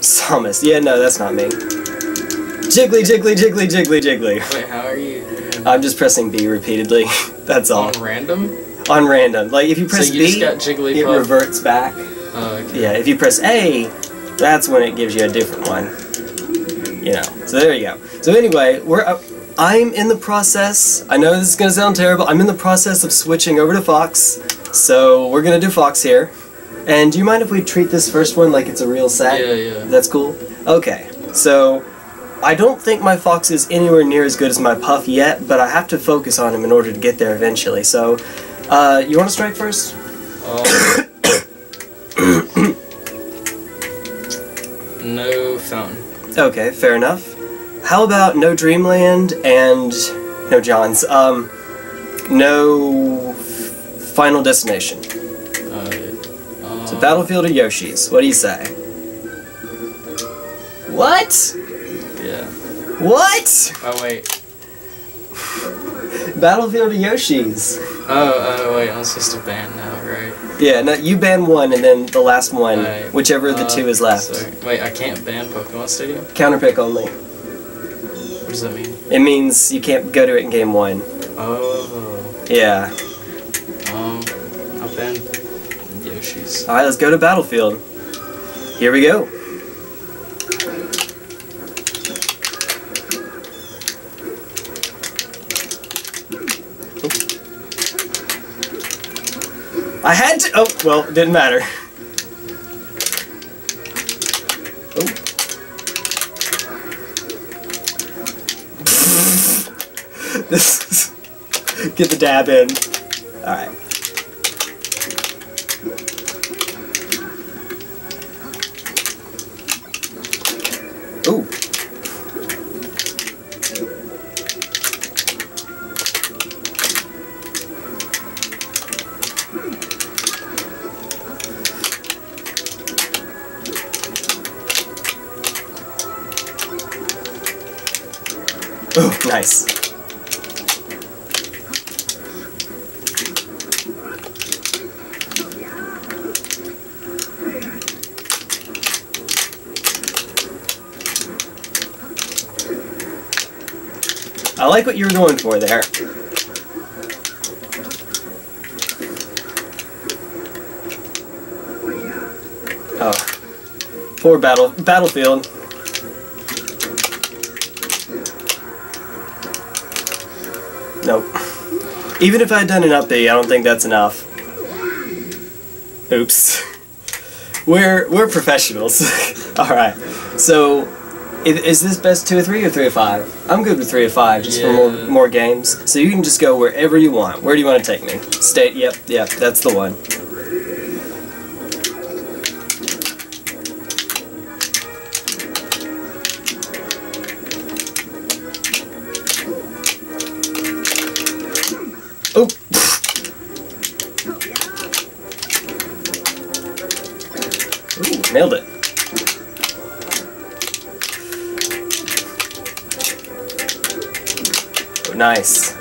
Psalmist. Yeah, no, that's not me. Jiggly, jiggly, jiggly, jiggly, jiggly. Wait, how are you? I'm just pressing B repeatedly. that's all. On random? On random. Like, if you press so you B, it reverts back. Oh, okay. Yeah, if you press A, that's when it gives you a different one. You know. So there you go. So anyway, we're up. I'm in the process. I know this is gonna sound terrible. I'm in the process of switching over to Fox. So we're gonna do Fox here. And do you mind if we treat this first one like it's a real set? Yeah, yeah. That's cool. Okay. So I don't think my Fox is anywhere near as good as my Puff yet, but I have to focus on him in order to get there eventually. So, uh, you want to strike first? Um, no phone. Okay, fair enough. How about no Dreamland and no John's? Um, no Final Destination. So Battlefield of Yoshi's? What do you say? What? Yeah. What? Oh wait. Battlefield of Yoshi's? Oh, oh wait. I'm supposed to ban now, right? Yeah, no, you ban one and then the last one, Right. whichever of the Uh, two is left. sorry. Wait, I can't ban Pokemon Stadium. Counterpick only. What does that mean? It means you can't go to it in game one. Oh. Yeah. Um. I'll ban Yoshi's. Alright, let's go to Battlefield. Here we go. I had to. Oh, well, it didn't matter. Oh. this is. Get the dab in. Alright. Nice. I like what you were going for there. Oh. Poor battle battlefield. Even if I had done an up I don't think that's enough. Oops. We're we're professionals. All right. So, is this best two or three or three or five? I'm good with three or five, just for more more games. So you can just go wherever you want. Where do you want to take me? State. Yep. Yep. That's the one. Oh. Ooh, nailed it. Oh, nice.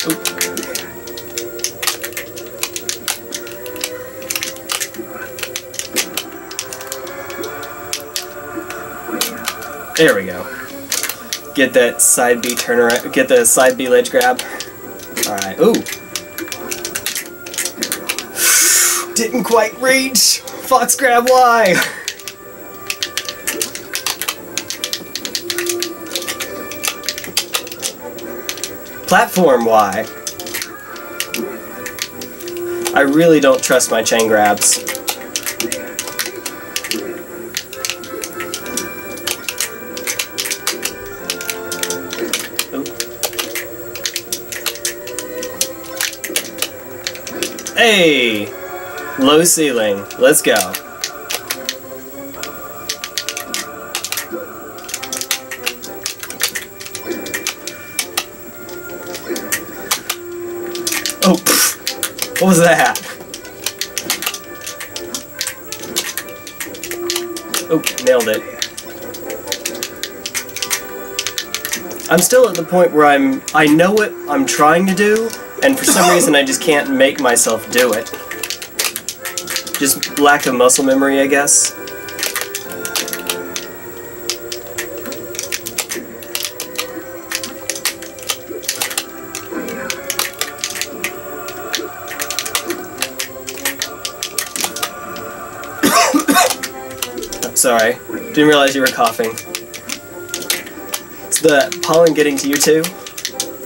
There we go. Get that side B turnaround. Get the side B ledge grab. All right. Ooh. Didn't quite reach. Fox grab Y. Platform Y. I really don't trust my chain grabs. Oop. Hey! Low ceiling. Let's go. What was that? Oh, nailed it. I'm still at the point where I'm I know what I'm trying to do, and for some reason I just can't make myself do it. Just lack of muscle memory, I guess. Sorry, didn't realize you were coughing. Is the pollen getting to you too?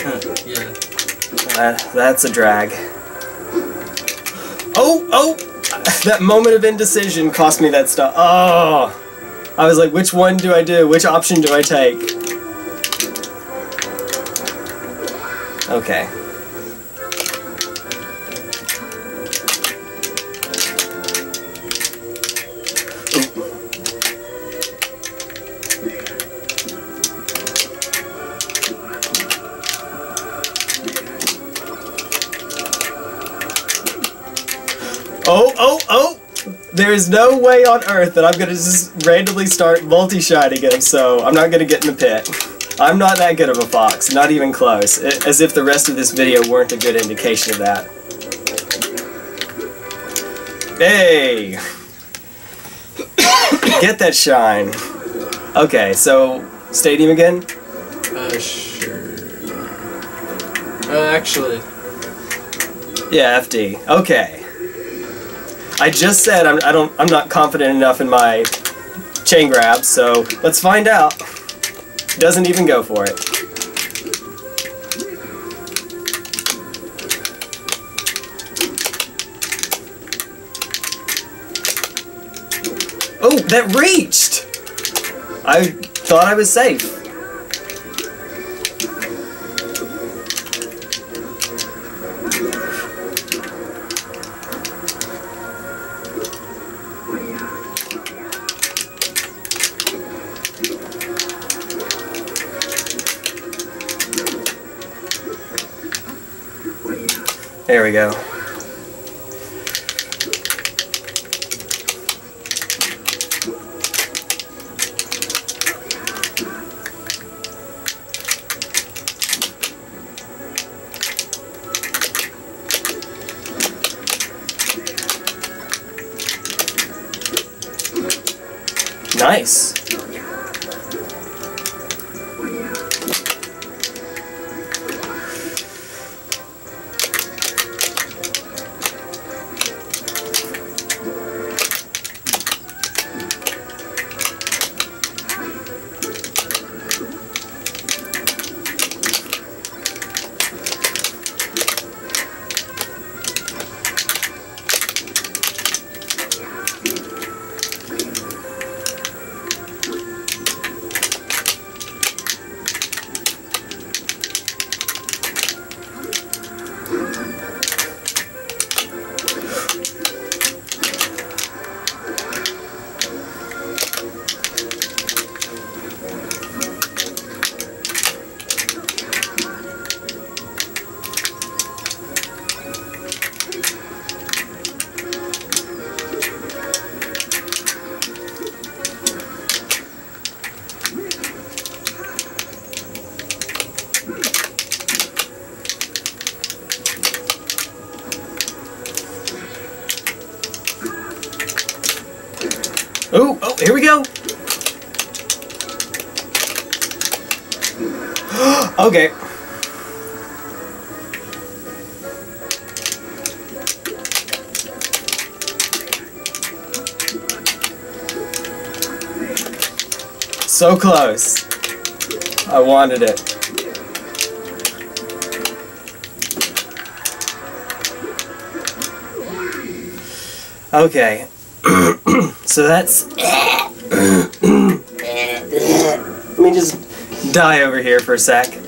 Huh, yeah. That, that's a drag. Oh, oh! That moment of indecision cost me that stuff. Oh! I was like, which one do I do? Which option do I take? Okay. There is no way on earth that I'm gonna just randomly start multi-shining him, so I'm not gonna get in the pit. I'm not that good of a fox, not even close. As if the rest of this video weren't a good indication of that. Hey! Get that shine. Okay, so stadium again? Uh, sure. Uh, actually, Yeah, FD. Okay. I just said I'm, I don't. I'm not confident enough in my chain grab, so let's find out. Doesn't even go for it. Oh, that reached! I thought I was safe. There we go. Nice. Oh, oh, here we go. okay. So close. I wanted it. Okay. So that's. Let me just die over here for a sec.